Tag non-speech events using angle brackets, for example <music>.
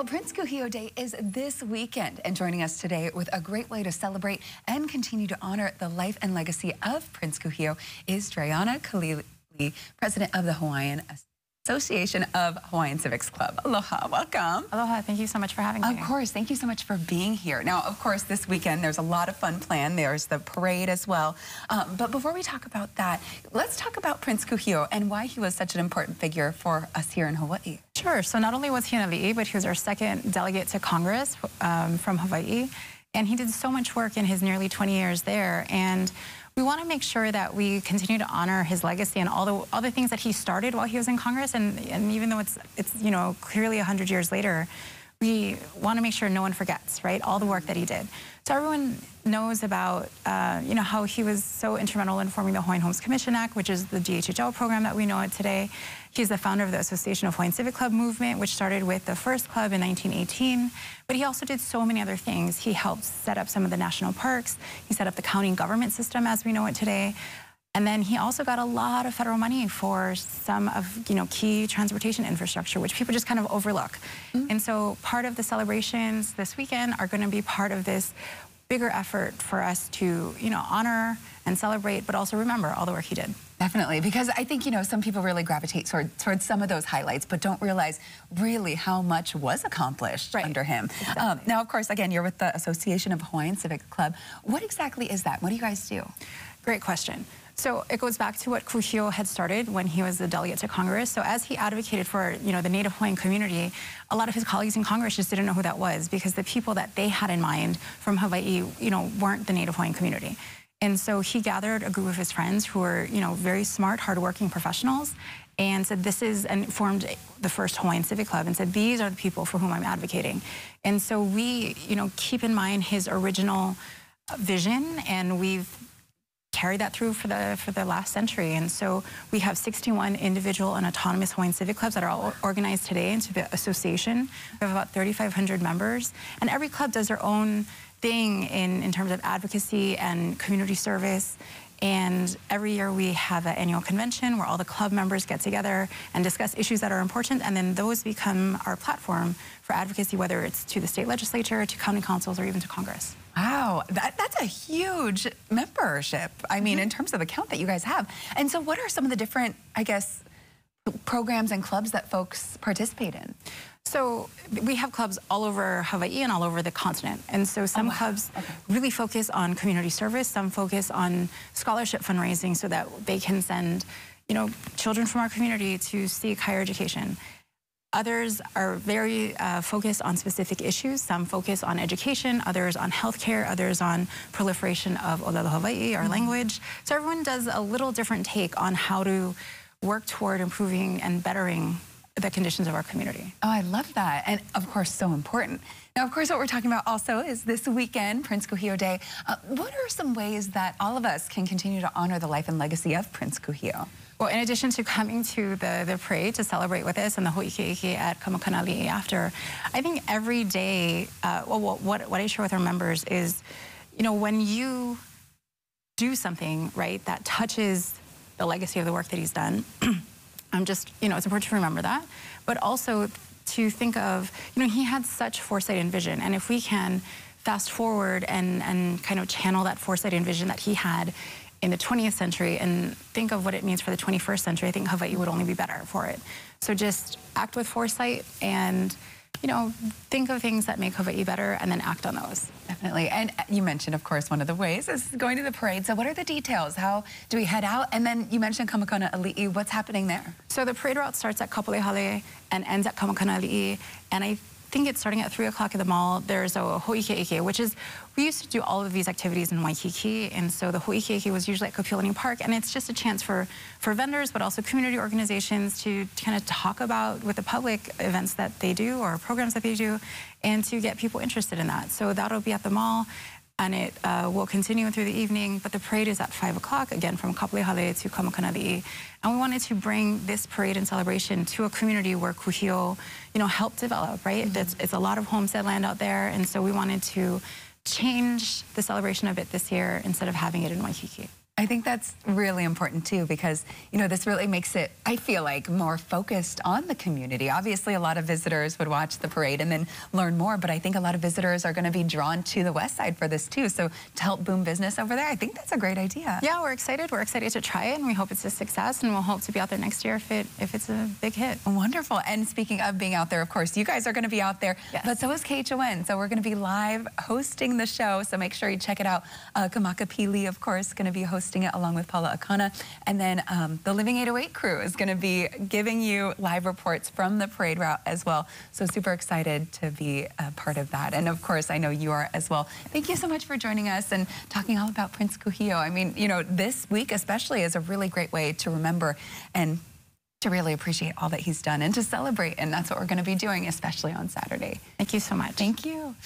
Well, Prince Kuhio Day is this weekend, and joining us today with a great way to celebrate and continue to honor the life and legacy of Prince Kuhio is Drayana Kalili, president of the Hawaiian Association of Hawaiian Civics Club. Aloha, welcome. Aloha, thank you so much for having me. Of course, thank you so much for being here. Now, of course, this weekend there's a lot of fun planned. There's the parade as well. Um, but before we talk about that, let's talk about Prince Kuhio and why he was such an important figure for us here in Hawaii. Sure, so not only was he an Ali'i, but he was our second delegate to Congress um, from Hawaii. And he did so much work in his nearly 20 years there. And we want to make sure that we continue to honor his legacy and all the other things that he started while he was in Congress. And, and even though it's, it's, you know, clearly 100 years later, we want to make sure no one forgets, right, all the work that he did. So everyone knows about, uh, you know, how he was so instrumental in forming the Hawaiian Homes Commission Act, which is the DHHL program that we know it today. He's the founder of the Association of Hawaiian Civic Club movement, which started with the first club in 1918. But he also did so many other things. He helped set up some of the national parks. He set up the county government system as we know it today. And then he also got a lot of federal money for some of, you know, key transportation infrastructure, which people just kind of overlook. Mm -hmm. And so part of the celebrations this weekend are going to be part of this bigger effort for us to, you know, honor and celebrate, but also remember all the work he did. Definitely, because I think, you know, some people really gravitate toward, towards some of those highlights, but don't realize really how much was accomplished right. under him. Exactly. Um, now, of course, again, you're with the Association of Hawaiian Civic Club. What exactly is that? What do you guys do? Great question. So it goes back to what Kuhio had started when he was the delegate to Congress. So as he advocated for, you know, the Native Hawaiian community, a lot of his colleagues in Congress just didn't know who that was because the people that they had in mind from Hawaii, you know, weren't the Native Hawaiian community. And so he gathered a group of his friends who were, you know, very smart, hardworking professionals and said, this is, and formed the first Hawaiian Civic Club and said, these are the people for whom I'm advocating. And so we, you know, keep in mind his original vision and we've carried that through for the for the last century. And so we have 61 individual and autonomous Hawaiian civic clubs that are all organized today into the association. We have about 3,500 members, and every club does their own thing in, in terms of advocacy and community service. And every year we have an annual convention where all the club members get together and discuss issues that are important, and then those become our platform for advocacy, whether it's to the state legislature, to county councils, or even to Congress. Wow, that, that's a huge membership. I mean, mm -hmm. in terms of the count that you guys have. And so what are some of the different, I guess, programs and clubs that folks participate in? So we have clubs all over Hawaii and all over the continent. And so some oh, wow. clubs okay. really focus on community service, some focus on scholarship fundraising so that they can send, you know, children from our community to seek higher education. Others are very uh, focused on specific issues. Some focus on education, others on healthcare, others on proliferation of Olelo Hawaii, our mm -hmm. language. So everyone does a little different take on how to work toward improving and bettering the conditions of our community. Oh, I love that. And of course, so important. Now, of course, what we're talking about also is this weekend, Prince Kuhio Day. Uh, what are some ways that all of us can continue to honor the life and legacy of Prince Kuhio? Well, in addition to coming to the, the parade to celebrate with us and the Ho'ikeike at Ka Makana Ali'i after, I think every day, uh, well, what, what I share with our members is, you know, when you do something, right, that touches the legacy of the work that he's done, <clears throat> I'm just, you know, it's important to remember that, but also to think of, you know, he had such foresight and vision, and if we can fast forward and, and kind of channel that foresight and vision that he had in the 20th century and think of what it means for the 21st century, I think Hawaii would only be better for it. So just act with foresight and you know, think of things that make Hawaii better and then act on those. Definitely. And you mentioned, of course, one of the ways is going to the parade. So what are the details? How do we head out? And then you mentioned Ka Makana Ali'i. What's happening there? So the parade route starts at Kapolei Hale and ends at Ka Makana Ali'i. And I think it's starting at 3 o'clock at the mall. There's a Ho'ikeike, which is, we used to do all of these activities in Waikiki, and so the Ho'ikeike was usually at Kapiolani Park, and it's just a chance for, for vendors, but also community organizations to kind of talk about with the public events that they do or programs that they do, and to get people interested in that. So that'll be at the mall and it uh, will continue through the evening, but the parade is at 5 o'clock, again, from Kapolei Hale to Ka Makana Ali'i. And we wanted to bring this parade and celebration to a community where Kuhio, you know, helped develop, right? Mm -hmm. it's, it's a lot of homestead land out there, and so we wanted to change the celebration of it this year instead of having it in Waikiki. I think that's really important too because, you know, this really makes it, I feel like, more focused on the community. Obviously, a lot of visitors would watch the parade and then learn more, but I think a lot of visitors are going to be drawn to the West Side for this too. So to help boom business over there, I think that's a great idea. Yeah, we're excited. We're excited to try it and we hope it's a success and we'll hope to be out there next year if, it, if it's a big hit. Wonderful. And speaking of being out there, of course, you guys are going to be out there, yes. but so is KHON. So we're going to be live hosting the show. So make sure you check it out. Uh, Kamaka Pili, of course, going to be hosting it along with Paula Akana. And then um, the Living 808 crew is going to be giving you live reports from the parade route as well. So super excited to be a part of that. And of course, I know you are as well. Thank you so much for joining us and talking all about Prince Kuhio. I mean, you know, this week especially is a really great way to remember and to really appreciate all that he's done and to celebrate. And that's what we're going to be doing, especially on Saturday. Thank you so much. Thank you.